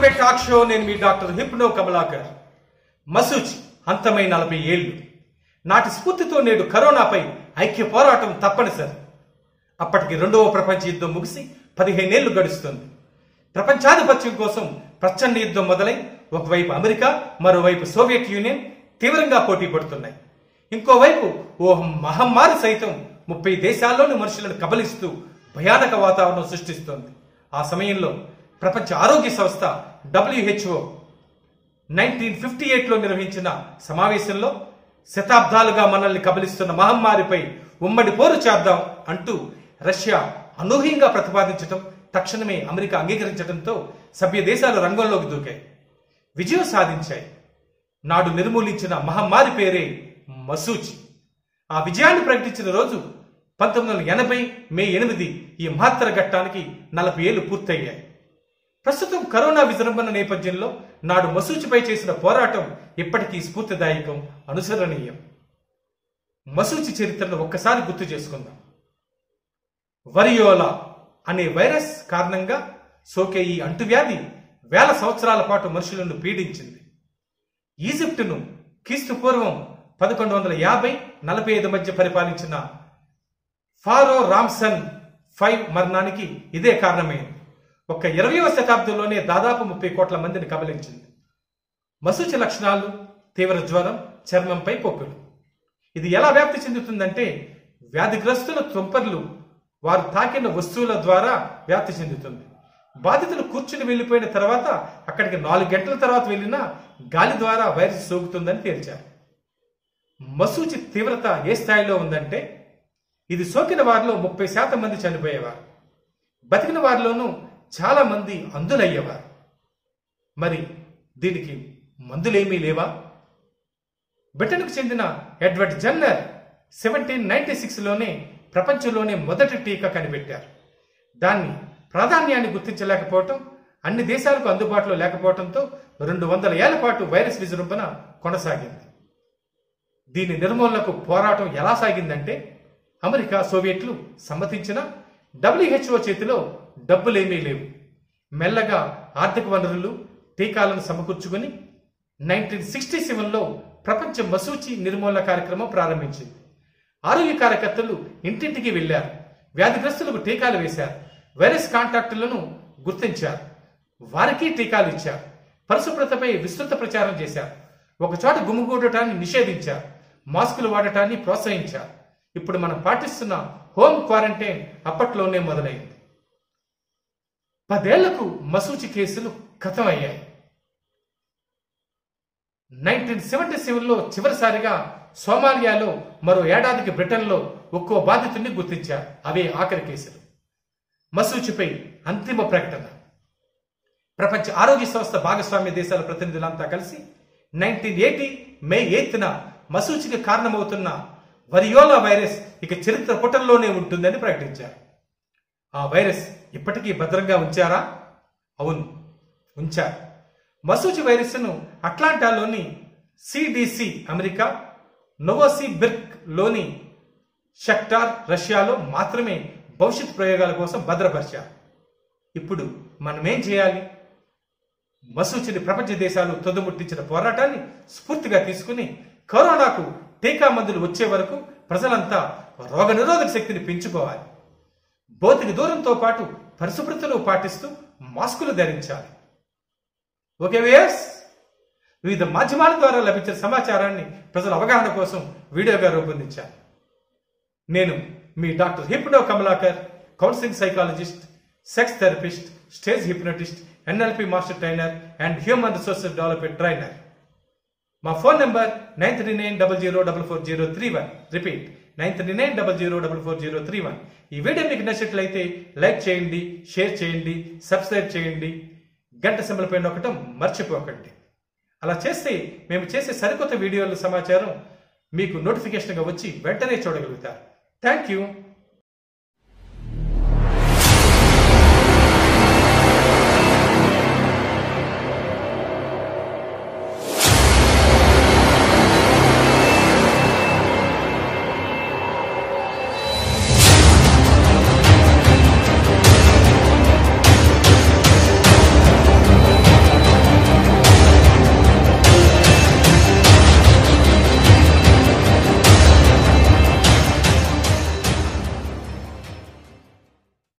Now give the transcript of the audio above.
Talk show నేను మీ doctor hypno Kamalakar. మసూచి అంతమై నలభై ఏళ్ళు. నాటి స్ఫూర్తితో నేడు కరోనాపై ఐక్య పోరాటం తప్పనిసరి. అప్పటికి రెండవ ప్రపంచ యుద్ధం ముగిసి పదిహేనేళ్ళు గడుస్తుంది. ప్రపంచాధిపత్యం కోసం ప్రచండ యుద్ధం మొదలై ఒకవైపు అమెరికా మరోవైపు సోవియట్ యూనియన్ తీవ్రంగా పోటీ పడుతున్నాయి. ఇంకోవైపు ఓ మహమ్మారి సైతం ముప్పై దేశాల్లోని మనుషులను కబలిస్తూ భయానక వాతావరణం సృష్టిస్తోంది. ఆ సమయంలో ప్రపంచ ఆరోగ్య సంస్థ డబ్ల్యూహెచ్ఓ నైన్టీన్ ఫిఫ్టీ ఎయిట్లో నిర్వహించిన సమావేశంలో శతాబ్దాలుగా మనల్ని కబలిస్తున్న మహమ్మారిపై ఉమ్మడి పోరు చేద్దాం అంటూ రష్యా అనూహ్యంగా ప్రతిపాదించడం తక్షణమే అమెరికా అంగీకరించడంతో సభ్య దేశాలు రంగంలోకి దూకాయి. విజయం సాధించాయి. నాడు నిర్మూలించిన మహమ్మారి పేరే మసూచి. ఆ విజయాన్ని ప్రకటించిన రోజు పంతొమ్మిది వందల ఎనభై మే ఎనిమిది ఈ మహత్తర ఘట్టానికి నలభై ఏళ్ళు పూర్తయ్యాయి. ప్రస్తుతం కరోనా విజృంభణ నేపథ్యంలో నాడు మసూచిపై చేసిన పోరాటం ఇప్పటికీ స్ఫూర్తిదాయకం అనుసరణీయం. మసూచి చరిత్రను ఒక్కసారి గుర్తు చేసుకుందాం. వరియోలా అనే వైరస్ కారణంగా సోకే ఈ అంటువ్యాధి వేల సంవత్సరాల పాటు మనుషులను పీడించింది. ఈజిప్టును క్రీస్తు పూర్వం పదకొండు వందల యాభై నలభై ఐదు మధ్య పరిపాలించిన ఫారో రామ్సన్ ఫైవ్ మరణానికి ఇదే కారణమైంది. ఒక ఇరవయవ శతాబ్దంలోనే దాదాపు ముప్పై కోట్ల మందిని కబలించింది. మసూచి లక్షణాలు తీవ్ర జ్వరం చర్మంపై పొక్కులు ఇది ఎలా వ్యాప్తి చెందుతుందంటే వ్యాధిగ్రస్తుల తుంపర్లు వారు తాకిన వస్తువుల ద్వారా వ్యాప్తి చెందుతుంది. బాధితులు కూర్చుని వెళ్ళిపోయిన తర్వాత అక్కడికి నాలుగు గంటల తర్వాత వెళ్ళినా గాలి ద్వారా వైరస్ సోకుతుందని తేల్చారు. మసూచి తీవ్రత ఏ స్థాయిలో ఉందంటే ఇది సోకిన వారిలో ముప్పై శాతం మంది చనిపోయేవారు. బతికిన వారిలోనూ చాలామంది అందులయ్యేవారు. మరి దీనికి మందులేమీ లేవా? బ్రిటన్కు చెందిన ఎడ్వర్డ్ జన్నర్ సెవెంటీన్ నైన్టీ సిక్స్లోనే ప్రపంచంలోనే మొదటి టీకా కనిపెట్టారు. దాన్ని ప్రాధాన్యాన్ని గుర్తించలేకపోవటం అన్ని దేశాలకు అందుబాటులో లేకపోవడంతో రెండు వందల ఏళ్ళ పాటు వైరస్ విజృంభణ కొనసాగింది. దీని నిర్మూలనకు పోరాటం ఎలా సాగిందంటే అమెరికా సోవియట్లు సమ్మతించిన డబ్ల్యూహెచ్ఓ చేతిలో డబ్బులేమీ లేవు. మెల్లగా ఆర్థిక వనరులు టీకాలను సమకూర్చుకుని నైన్టీన్ సిక్స్టీ సెవెన్లో ప్రపంచ మసూచి నిర్మూలన కార్యక్రమం ప్రారంభించింది. ఆరోగ్య కార్యకర్తలు ఇంటింటికి వెళ్ళారు వ్యాధిగ్రస్తులకు టీకాలు వేశారు. వైరస్ కాంటాక్టులను గుర్తించారు. వారికి టీకాలు ఇచ్చారు. పరిశుభ్రతపై విస్తృత ప్రచారం చేశారు. ఒకచోట గుమిగూడటాన్ని నిషేధించారు. మాస్కులు వాడటాన్ని ప్రోత్సహించారు. ఇప్పుడు మనం పాటిస్తున్న హోమ్ క్వారంటైన్ అప్పట్లోనే మొదలైంది. పదేళ్ళకు మసూచి కేసులు కథమయ్యాయి. నైన్టీన్ సెవెంటీ సెవెన్లో చివరిసారిగా సోమాలియాలో మరో ఏడాదికి బ్రిటన్లో ఒక్కో బాధితుడిని గుర్తించారు. అవే ఆఖరి కేసులు. మసూచిపై అంతిమ ప్రకటన. ప్రపంచ ఆరోగ్య సంస్థ భాగస్వామ్య దేశాల ప్రతినిధులంతా కలిసి నైన్టీన్ ఎయిటీ మే ఎయిత్న మసూచికి కారణమవుతున్న వరియోలా వైరస్ ఇక చరిత్ర పుటల్లోనే ఉంటుందని ప్రకటించారు. ఆ వైరస్ ఇప్పటికీ భద్రంగా ఉంచారా? అవును ఉంచారు. మసూచి వైరస్ను అట్లాంటాలోని సిడిసి అమెరికా నోవోసిబిర్క్లోని షక్టార్ రష్యాలో మాత్రమే భవిష్యత్ ప్రయోగాల కోసం భద్రపరిచారు. ఇప్పుడు మనమేం చేయాలి? మసూచిని ప్రపంచ దేశాలు తొందముట్టించిన పోరాటాన్ని స్ఫూర్తిగా తీసుకుని కరోనాకు టీకా మందులు వచ్చే వరకు ప్రజలంతా రోగ నిరోధక శక్తిని పెంచుకోవాలి. భౌతిక దూరంతో పాటు పరిశుభ్రతను పాటిస్తూ మాస్కులు ధరించాలి. ఓకే వేయర్స్ వివిధ మాధ్యమాల ద్వారా లభించిన సమాచారాన్ని ప్రజల అవగాహన కోసం వీడియోగా రూపొందించాను. నేను మీ doctor hypno Kamalakar counselling psychologist sex therapist stage hypnotist NLP master trainer and human resources development trainer. మా phone number nine three nine double zero double four zero three one. Repeat nine three nine double zero double four zero three one. ఈ video మీకు నచ్చినట్లయితే like చేయండి share చేయండి subscribe చేయండి. గంట symbol పైన ఒకటం మర్చిపోకండి. అలా చేస్తే మేము చేసే సరికొత్త వీడియోల సమాచారం మీకు నోటిఫికేషన్గా వచ్చి వెంటనే చూడగలుగుతారు. Thank you.